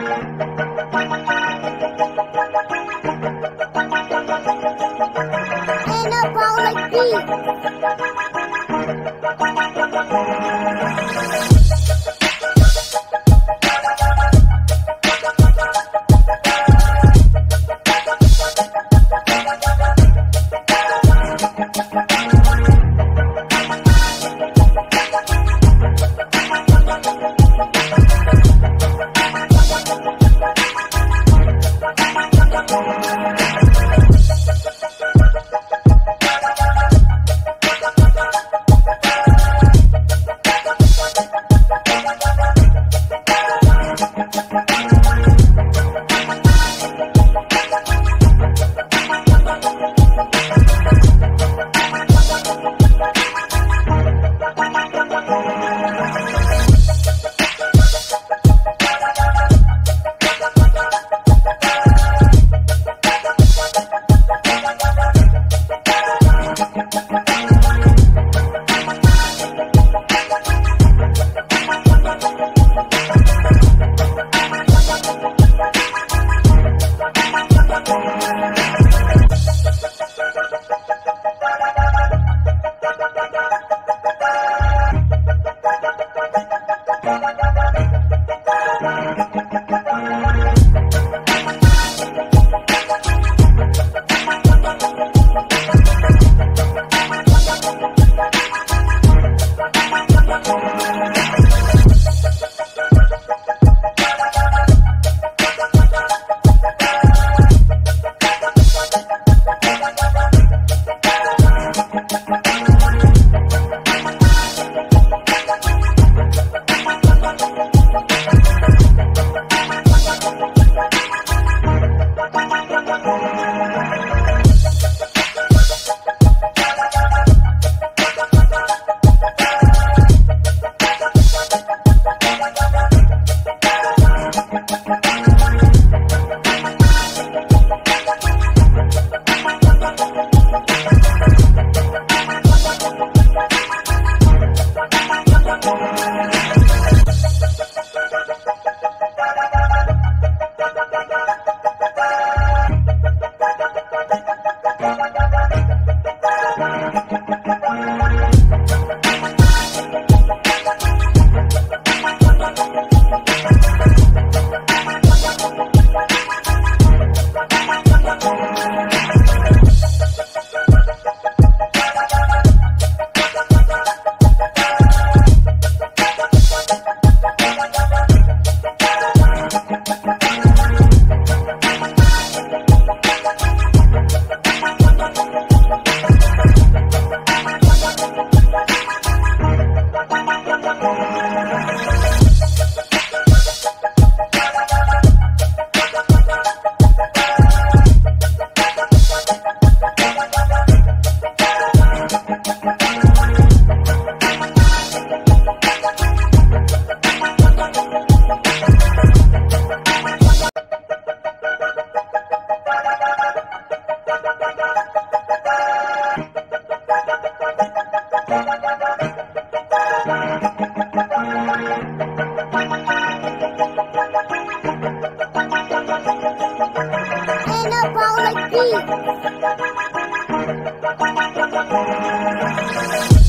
In a like this. Thank you. Thank you. Anabolic beat. like beat.